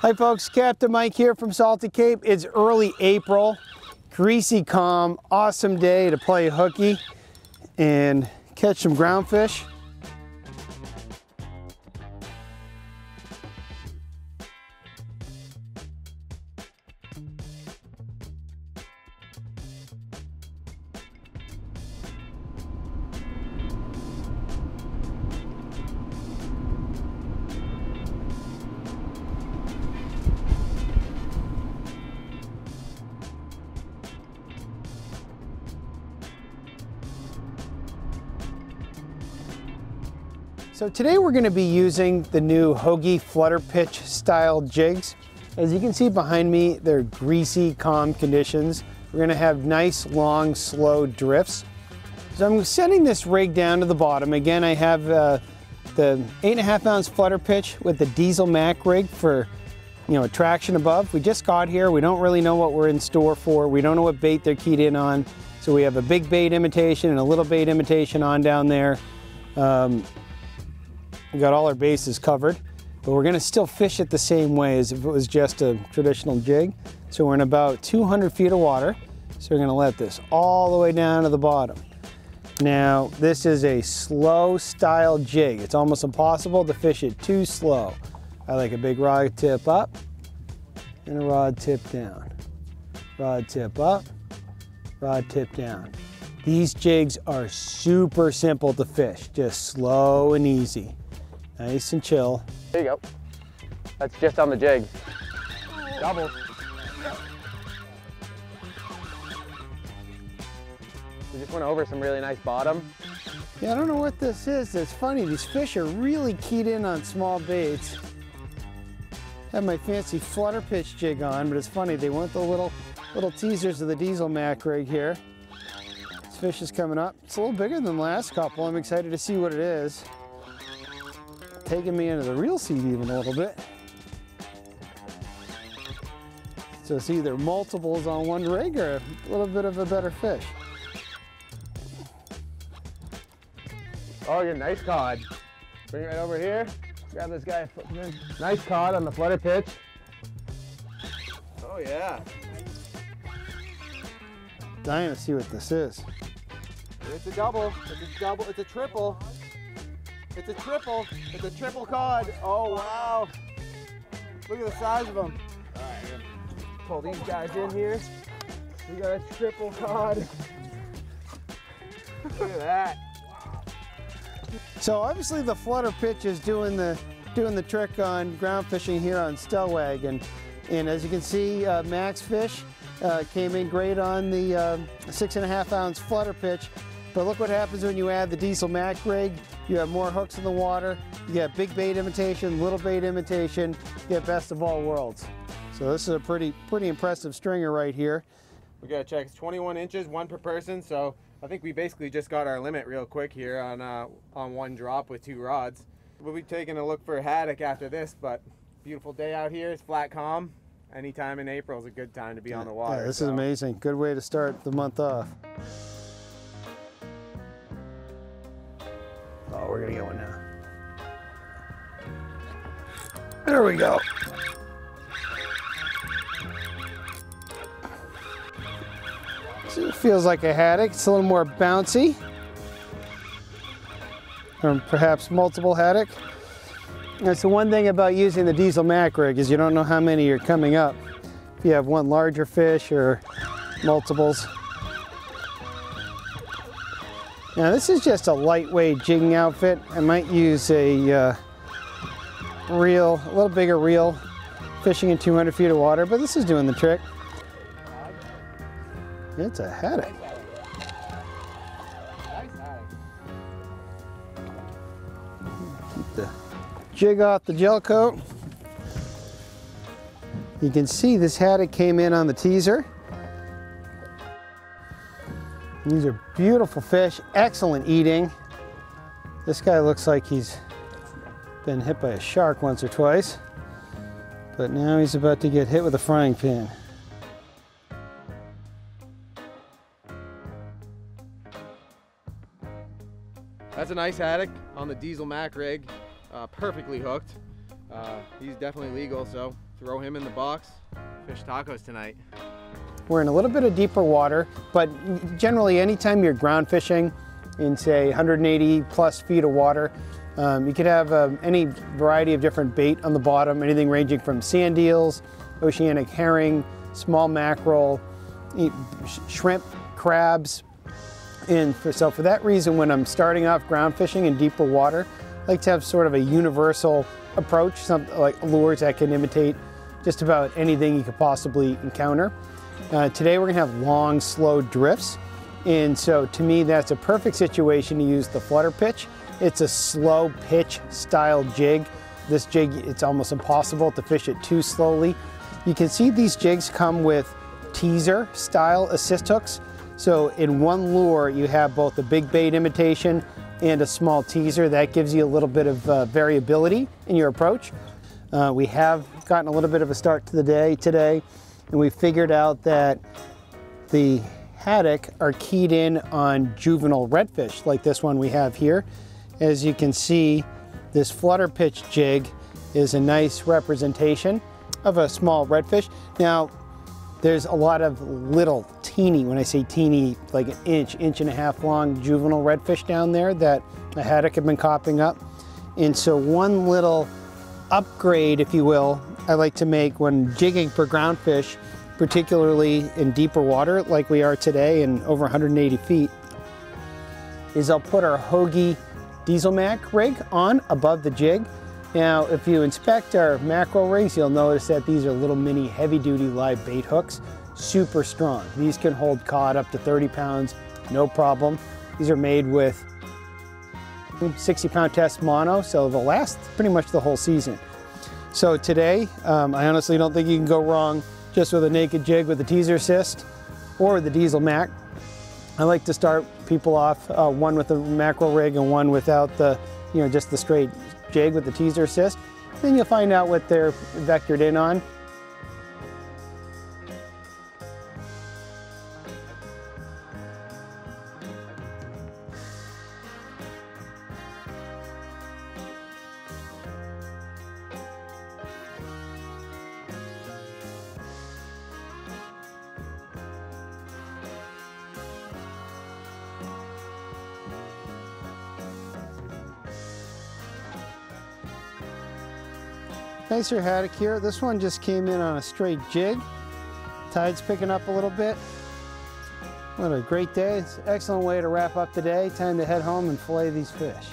Hi folks, Captain Mike here from Salty Cape. It's early April, greasy calm, awesome day to play hooky and catch some groundfish. So today we're going to be using the new Hogy flutter pitch style jigs. As you can see behind me, they're greasy, calm conditions. We're going to have nice, long, slow drifts. So I'm setting this rig down to the bottom. Again, I have uh, the eight and a half ounce flutter pitch with the Diesel Mack rig for you know, traction above. We just got here. We don't really know what we're in store for. We don't know what bait they're keyed in on. So we have a big bait imitation and a little bait imitation on down there. Um, we got all our bases covered, but we're gonna still fish it the same way as if it was just a traditional jig. So we're in about 200 feet of water. So we're gonna let this all the way down to the bottom. Now, this is a slow style jig. It's almost impossible to fish it too slow. I like a big rod tip up and a rod tip down. Rod tip up, rod tip down. These jigs are super simple to fish, just slow and easy. Nice and chill. There you go. That's just on the jig. Double. We just went over some really nice bottom. Yeah, I don't know what this is. It's funny, these fish are really keyed in on small baits. Have my fancy flutter pitch jig on, but it's funny, they want the little little teasers of the Diesel Mack rig here. This fish is coming up. It's a little bigger than the last couple. I'm excited to see what it is taking me into the reel seat even a little bit. So it's either multiples on one rig or a little bit of a better fish. Oh, you're nice cod. Bring it right over here. Grab this guy. Nice cod on the flutter pitch. Oh yeah. Dying to see what this is. It's a double. It's a double. It's a triple. It's a triple. It's a triple cod. Oh, wow. Look at the size of them. Pull these guys in here. We got a triple cod. Look at that. So obviously the flutter pitch is doing the doing the trick on ground fishing here on Stellwagen. And, and as you can see, uh, Max Fish uh, came in great on the uh, six and a half ounce flutter pitch. But look what happens when you add the Diesel Mack rig. You have more hooks in the water. You get big bait imitation, little bait imitation. You get best of all worlds. So this is a pretty, pretty impressive stringer right here. We gotta check, it's 21 inches, one per person. So I think we basically just got our limit real quick here on, uh, on one drop with two rods. We'll be taking a look for a haddock after this, but beautiful day out here. It's flat calm. Anytime in April is a good time to be on the water. Yeah, this so. is amazing. Good way to start the month off. We're gonna get one now. There we go. It feels like a haddock. It's a little more bouncy. Or perhaps multiple haddock. That's the one thing about using the Diesel Mack rig is you don't know how many are coming up. If you have one larger fish or multiples. Now this is just a lightweight jigging outfit. I might use a uh, reel, a little bigger reel, fishing in 200 feet of water, but this is doing the trick. It's a haddock. Keep the jig off the gel coat. You can see this haddock came in on the teaser. These are beautiful fish, excellent eating. This guy looks like he's been hit by a shark once or twice, but now he's about to get hit with a frying pan. That's a nice haddock on the Diesel Mack rig, uh, perfectly hooked. Uh, he's definitely legal, so throw him in the box, fish tacos tonight. We're in a little bit of deeper water, but generally anytime you're ground fishing in say 180 plus feet of water, um, you could have uh, any variety of different bait on the bottom, anything ranging from sand eels, oceanic herring, small mackerel, shrimp, crabs. And for, so for that reason, when I'm starting off ground fishing in deeper water, I like to have sort of a universal approach, something like lures that can imitate just about anything you could possibly encounter. Uh, today we're gonna have long, slow drifts. And so to me, that's a perfect situation to use the flutter pitch. It's a slow pitch style jig. This jig, it's almost impossible to fish it too slowly. You can see these jigs come with teaser style assist hooks. So in one lure, you have both a big bait imitation and a small teaser. That gives you a little bit of uh, variability in your approach. Uh, we have gotten a little bit of a start to the day today, and we figured out that the haddock are keyed in on juvenile redfish like this one we have here. As you can see, this flutter pitch jig is a nice representation of a small redfish. Now, there's a lot of little teeny, when I say teeny, like an inch, inch and a half long juvenile redfish down there that a haddock have been copping up. And so one little upgrade, if you will, I like to make when jigging for groundfish, particularly in deeper water like we are today in over 180 feet, is I'll put our Hogy Diesel Mack rig on above the jig now, if you inspect our macro rigs, you'll notice that these are little mini heavy duty live bait hooks, super strong. These can hold cod up to 30 pounds, no problem. These are made with 60 pound test mono, so they'll last pretty much the whole season. So today, um, I honestly don't think you can go wrong just with a naked jig with a teaser assist or the Diesel Mack. I like to start people off, uh, one with a macro rig and one without the, you know, just the straight jig with the teaser assist. Then you'll find out what they're vectored in on. Nicer haddock here. This one just came in on a straight jig. Tide's picking up a little bit. What a great day. It's an excellent way to wrap up the day. Time to head home and fillet these fish.